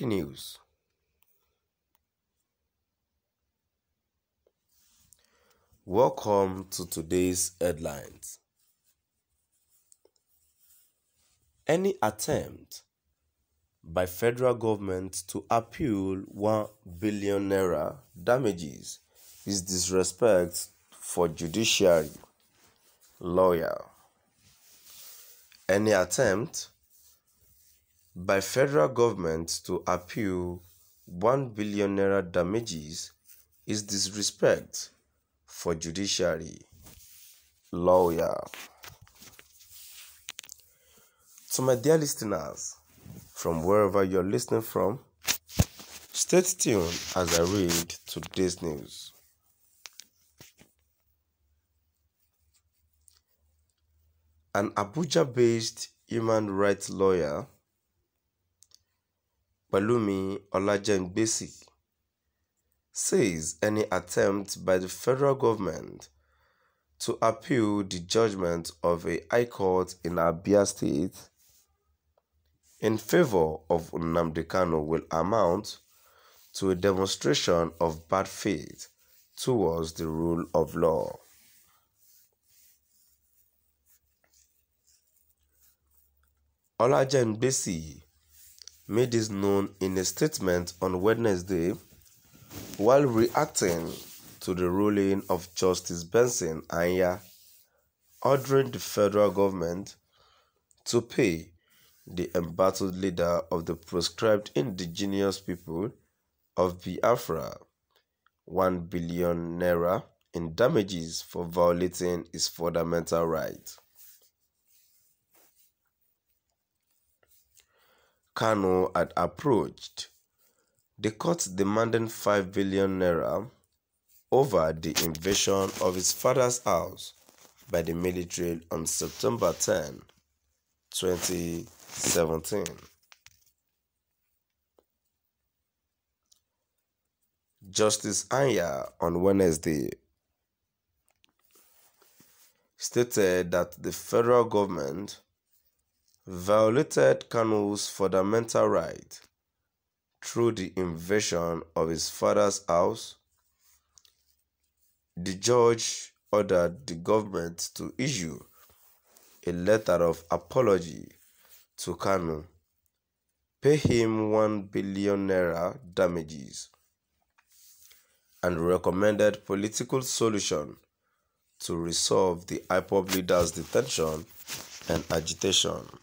News. Welcome to today's headlines. Any attempt by federal government to appeal 1 billion naira damages is disrespect for judiciary. Lawyer. Any attempt by federal government to appeal 1 billion naira damages is disrespect for judiciary. Lawyer. To my dear listeners, from wherever you're listening from, stay tuned as I read today's news. An Abuja based human rights lawyer, Pelumi Olajengbesi, says any attempt by the federal government to appeal the judgment of a high court in Abia State in favor of Nnamdi will amount to a demonstration of bad faith towards the rule of law. Olajengbesi made this known in a statement on Wednesday while reacting to the ruling of Justice Benson Anya ordering the federal government to pay the embattled leader of the proscribed indigenous people of Biafra 1 billion naira in damages for violating his fundamental right. Kanu had approached the court demanding 5 billion naira over the invasion of his father's house by the military on September 10, 2017. Justice Anya on Wednesday stated that the federal government violated Kanu's fundamental right through the invasion of his father's house. The judge ordered the government to issue a letter of apology to Kanu, pay him 1 billion naira damages, and recommended political solution to resolve the IPOB leader's detention and agitation.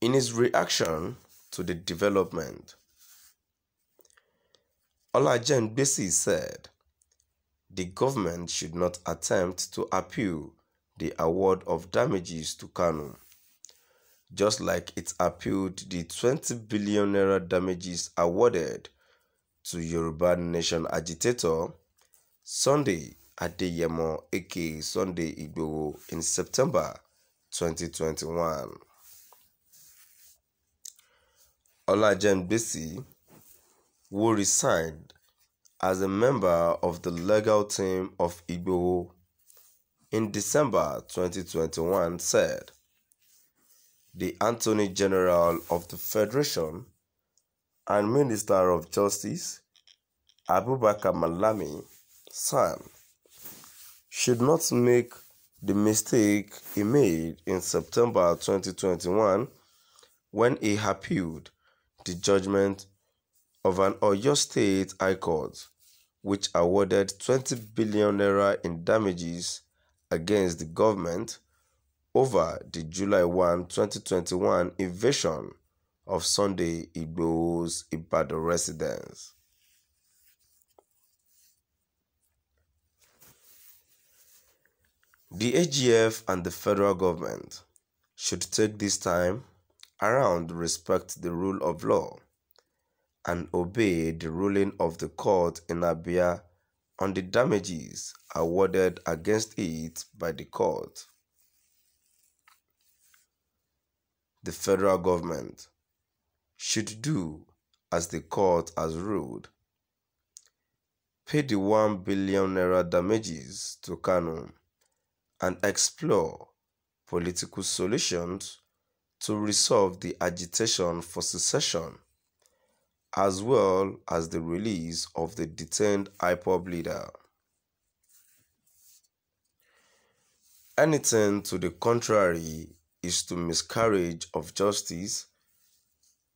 In his reaction to the development, Olajengbesi said the government should not attempt to appeal the award of damages to Kanu, just like it appealed the 20 billion naira damages awarded to Yoruba Nation agitator Sunday Adeyemo aka Sunday Igboho in September 2021. Olajengbesi, who resigned as a member of the legal team of Igboho in December 2021, said the Attorney General of the Federation and Minister of Justice, Abubakar Malami, SAN, should not make the mistake he made in September 2021 when he appealed the judgment of an Oyo State High Court, which awarded 20 billion naira in damages against the government over the July 1, 2021 invasion of Sunday Igboho's Ibadan residence. The AGF and the federal government should take this time around respect the rule of law and obey the ruling of the court in Abia on the damages awarded against it by the court. The federal government should do as the court has ruled. Pay the 1 billion naira damages to Kanu and explore political solutions to resolve the agitation for secession, as well as the release of the detained IPOB leader. Anything to the contrary is to miscarriage of justice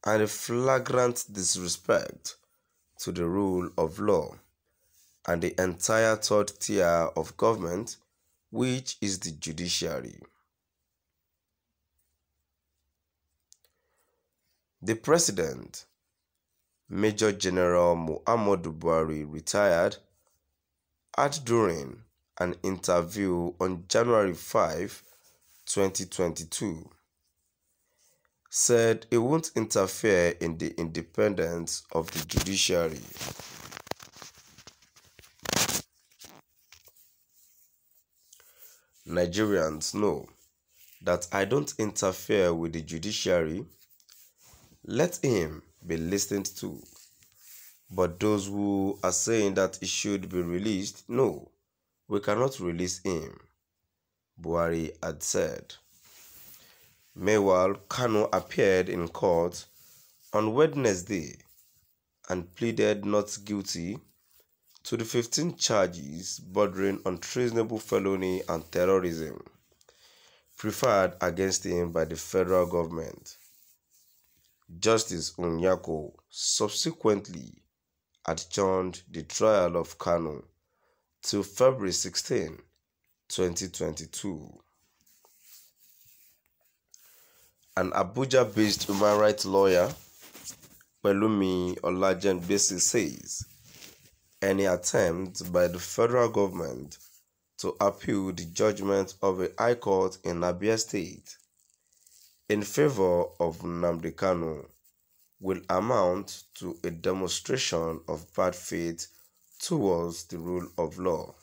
and a flagrant disrespect to the rule of law and the entire third tier of government, which is the judiciary. The president, Major General Muhammadu Buhari, retired, had during an interview on January 5, 2022, said he won't interfere in the independence of the judiciary. Nigerians know that I don't interfere with the judiciary. Let him be listened to. But those who are saying that he should be released, no, we cannot release him, Buhari had said. Meanwhile, Kanu appeared in court on Wednesday and pleaded not guilty to the 15 charges bordering on treasonable felony and terrorism preferred against him by the federal government. Justice Onyako subsequently adjourned the trial of Kanu till February 16, 2022. An Abuja-based human rights lawyer, Pelumi Olajengbesi says any attempt by the federal government to appeal the judgment of a high court in Abia State in favor of Nnamdi Kanu will amount to a demonstration of bad faith towards the rule of law.